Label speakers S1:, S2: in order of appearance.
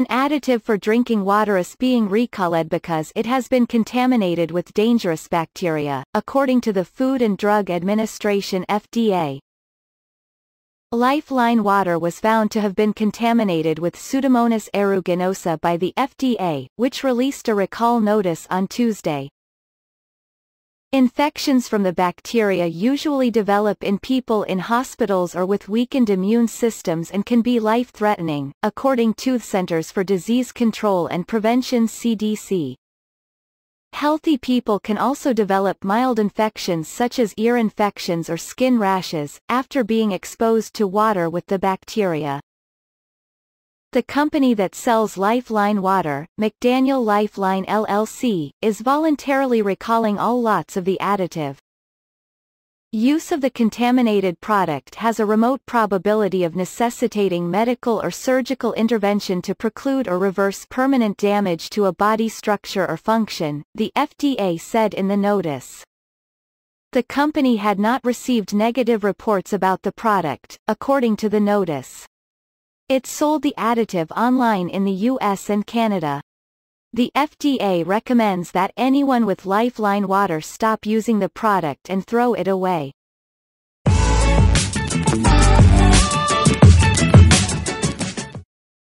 S1: An additive for drinking water is being recalled because it has been contaminated with dangerous bacteria, according to the Food and Drug Administration FDA. Lifeline water was found to have been contaminated with Pseudomonas aeruginosa by the FDA, which released a recall notice on Tuesday. Infections from the bacteria usually develop in people in hospitals or with weakened immune systems and can be life-threatening, according to Centers for Disease Control and Prevention CDC. Healthy people can also develop mild infections such as ear infections or skin rashes, after being exposed to water with the bacteria. The company that sells Lifeline Water, McDaniel Lifeline LLC, is voluntarily recalling all lots of the additive. Use of the contaminated product has a remote probability of necessitating medical or surgical intervention to preclude or reverse permanent damage to a body structure or function, the FDA said in the notice. The company had not received negative reports about the product, according to the notice. It sold the additive online in the US and Canada. The FDA recommends that anyone with Lifeline water stop using the product and throw it away.